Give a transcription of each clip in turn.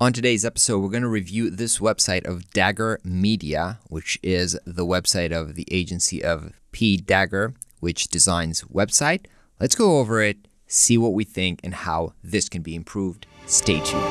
On today's episode, we're going to review this website of Dagar Media, which is the website of the agency of P. Dagar, which designs website. Let's go over it, see what we think, and how this can be improved. Stay tuned.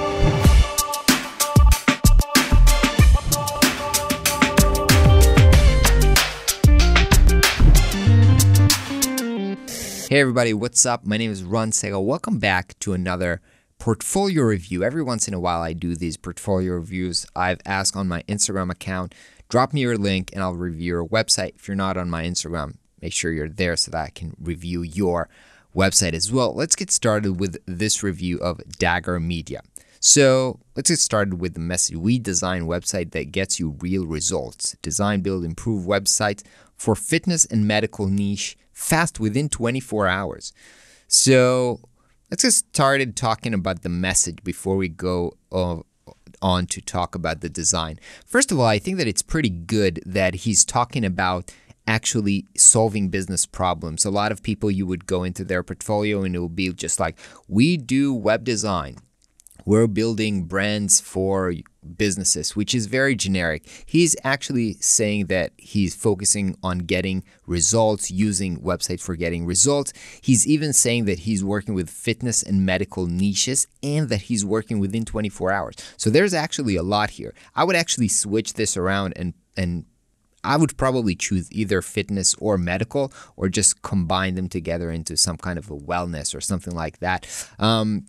Hey everybody, what's up? My name is Ran Segall. Welcome back to another portfolio review. Every once in a while I do these portfolio reviews. I've asked on my Instagram account, drop me your link and I'll review your website. If you're not on my Instagram, make sure you're there so that I can review your website as well. Let's get started with this review of Dagar Media. So let's get started with the message. We design website that gets you real results. Design, build, improve websites for fitness and medical niche fast within 24 hours. So let's get started talking about the message before we go uh, on to talk about the design. First of all, I think that it's pretty good that he's talking about actually solving business problems. A lot of people you would go into their portfolio and it will be just like, we do web design. We're building brands for businesses, which is very generic. He's actually saying that he's focusing on getting results using websites for getting results. He's even saying that he's working with fitness and medical niches and that he's working within 24 hours. So there's actually a lot here. I would actually switch this around and and I would probably choose either fitness or medical or just combine them together into some kind of a wellness or something like that. Um,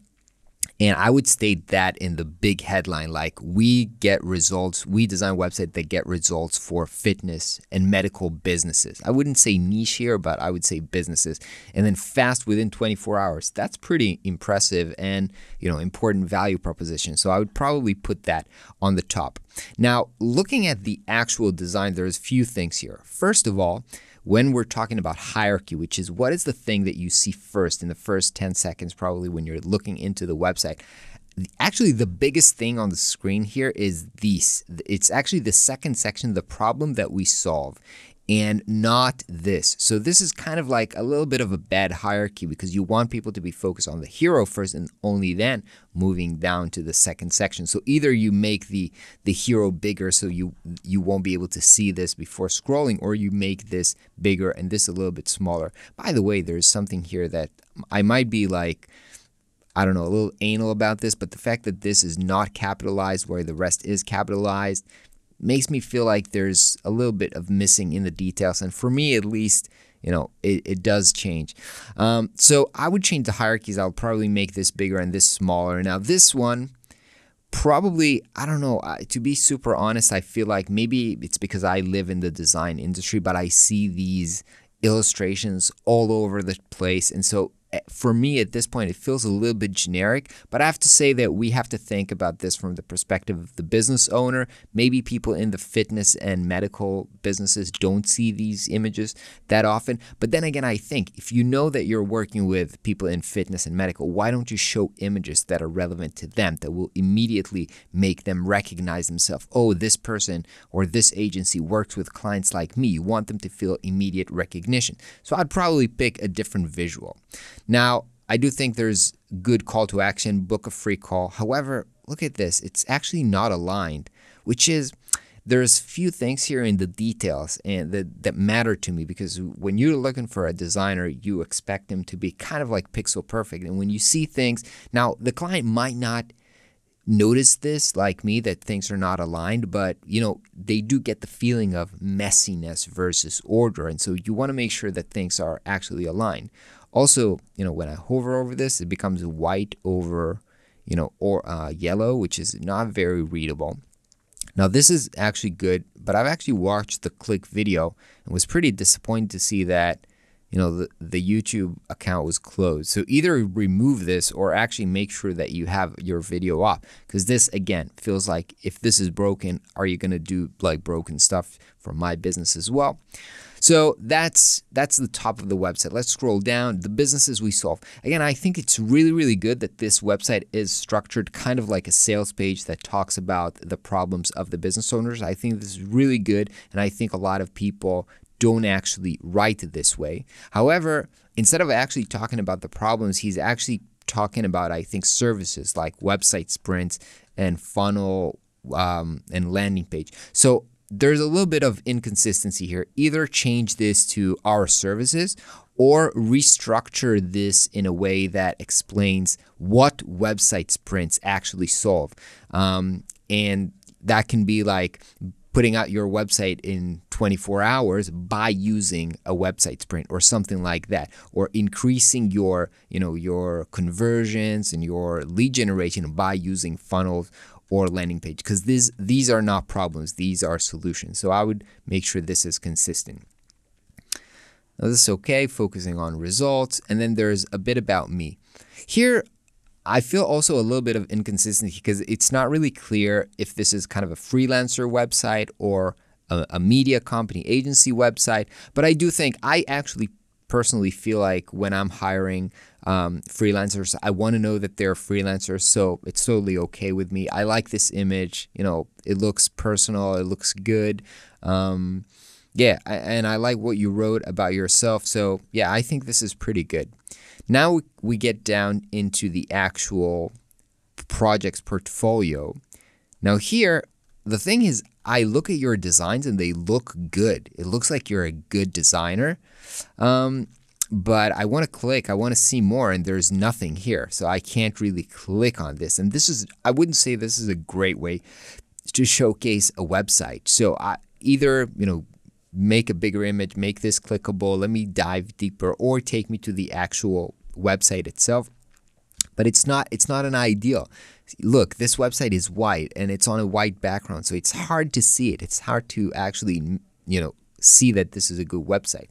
and I would state that in the big headline like, we get results, we design websites that get results for fitness and medical businesses. I wouldn't say niche here, but I would say businesses. And then fast within 24 hours. That's pretty impressive and, you know, important value proposition. So I would probably put that on the top. Now, looking at the actual design, there's a few things here. First of all, when we're talking about hierarchy, which is what is the thing that you see first in the first 10 seconds, probably when you're looking into the website. Actually, the biggest thing on the screen here is this. It's actually the second section, the problem that we solve and not this. So this is kind of like a little bit of a bad hierarchy because you want people to be focused on the hero first and only then moving down to the second section. So either you make the the hero bigger so you you won't be able to see this before scrolling or you make this bigger and this a little bit smaller. By the way, there's something here that I might be like I don't know, a little anal about this, but the fact that this is not capitalized where the rest is capitalized makes me feel like there's a little bit of missing in the details. And for me, at least, you know, it, it does change. Um, so I would change the hierarchies. I'll probably make this bigger and this smaller. Now, this one, probably, I don't know, to be super honest, I feel like maybe it's because I live in the design industry, but I see these illustrations all over the place. And so Eh, for me at this point, it feels a little bit generic, but I have to say that we have to think about this from the perspective of the business owner. Maybe people in the fitness and medical businesses don't see these images that often. But then again, I think if you know that you're working with people in fitness and medical, why don't you show images that are relevant to them that will immediately make them recognize themselves? Oh, this person or this agency works with clients like me. You want them to feel immediate recognition. So I'd probably pick a different visual. Now, I do think there's good call to action, book a free call. However, look at this. It's actually not aligned, which is there's few things here in the details and that, that matter to me because when you're looking for a designer, you expect them to be kind of like pixel perfect. And when you see things, now the client might not notice this like me that things are not aligned, but you know, they do get the feeling of messiness versus order. And so you want to make sure that things are actually aligned. Also, you know, when I hover over this, it becomes white over, you know, or uh, yellow, which is not very readable. Now, this is actually good, but I've actually watched the click video and was pretty disappointed to see that, you know, the, the YouTube account was closed. So either remove this or actually make sure that you have your video off. Because this, again, feels like if this is broken, are you going to do like broken stuff for my business as well? So that's that's the top of the website. Let's scroll down. The businesses we solve. Again, I think it's really really good that this website is structured kind of like a sales page that talks about the problems of the business owners. I think this is really good, and I think a lot of people don't actually write it this way. However, instead of actually talking about the problems, he's actually talking about I think services like website sprints and funnel um, and landing page. So there's a little bit of inconsistency here. Either change this to our services or restructure this in a way that explains what website sprints actually solve. Um, and that can be like putting out your website in 24 hours by using a website sprint or something like that or increasing your you know your conversions and your lead generation by using funnels or landing page because these these are not problems these are solutions so i would make sure this is consistent now this is okay focusing on results and then there's a bit about me here I feel also a little bit of inconsistency because it's not really clear if this is kind of a freelancer website or a, a, media company agency website. But I do think I actually personally feel like when I'm hiring um, freelancers, I want to know that they're freelancers. So it's totally okay with me. I like this image. You know, it looks personal, it looks good. Um, yeah, and I like what you wrote about yourself. So yeah, I think this is pretty good. Now we get down into the actual project's portfolio. Now here, the thing is, I look at your designs and they look good. It looks like you're a good designer. Um, but I want to click, I want to see more, and there's nothing here. So I can't really click on this. And this is, I wouldn't say this is a great way to showcase a website. So I either, you know, make a bigger image, make this clickable, let me dive deeper, or take me to the actual website itself. But it's not it's not an ideal. Look, this website is white and it's on a white background, so it's hard to see it. It's hard to actually, you know, see that this is a good website.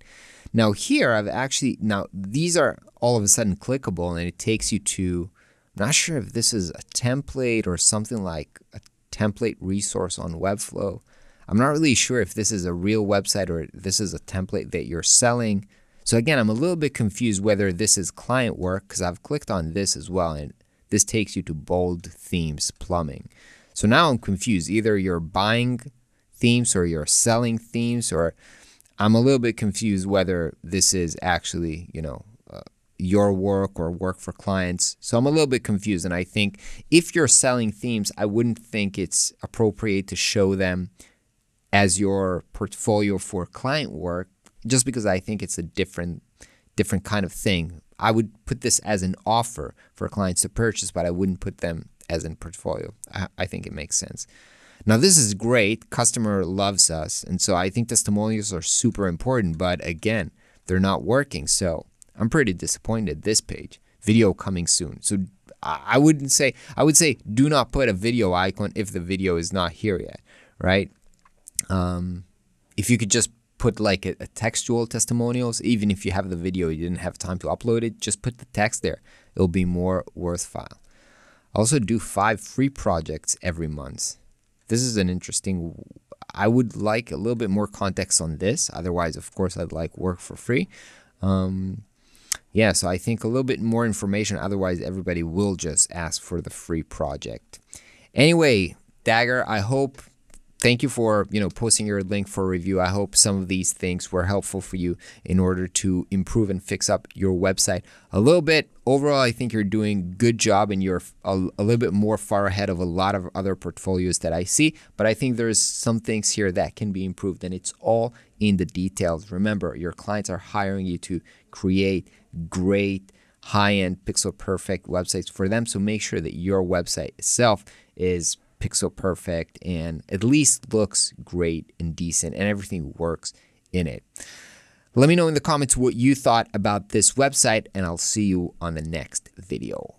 Now here I've actually now these are all of a sudden clickable and it takes you to I'm not sure if this is a template or something like a template resource on Webflow. I'm not really sure if this is a real website or this is a template that you're selling. So again, I'm a little bit confused whether this is client work because I've clicked on this as well and this takes you to bold themes plumbing. So now I'm confused. Either you're buying themes or you're selling themes or I'm a little bit confused whether this is actually, you know, uh, your work or work for clients. So I'm a little bit confused and I think if you're selling themes, I wouldn't think it's appropriate to show them as your portfolio for client work just because I think it's a different different kind of thing. I would put this as an offer for clients to purchase, but I wouldn't put them as in portfolio. I, I think it makes sense. Now this is great. Customer loves us, and so I think testimonials are super important. But again, they're not working, so I'm pretty disappointed. This page, video coming soon. So I wouldn't say I would say do not put a video icon if the video is not here yet, right? Um, if you could just put like a, a, textual testimonials, even if you have the video, you didn't have time to upload it, just put the text there. It'll be more worthwhile. Also do five free projects every month. This is an interesting, I would like a little bit more context on this. Otherwise, of course, I'd like work for free. Um, yeah, so I think a little bit more information. Otherwise, everybody will just ask for the free project. Anyway, Dagar, I hope thank you for you know posting your link for review. I hope some of these things were helpful for you in order to improve and fix up your website a little bit. Overall i think you're doing good job and you're a, a little bit more far ahead of a lot of other portfolios that i see but i think there's some things here that can be improved and it's all in the details. Remember your clients are hiring you to create great high-end pixel perfect websites for them so make sure that your website itself is pixel perfect and at least looks great and decent and everything works in it. Let me know in the comments what you thought about this website and I'll see you on the next video.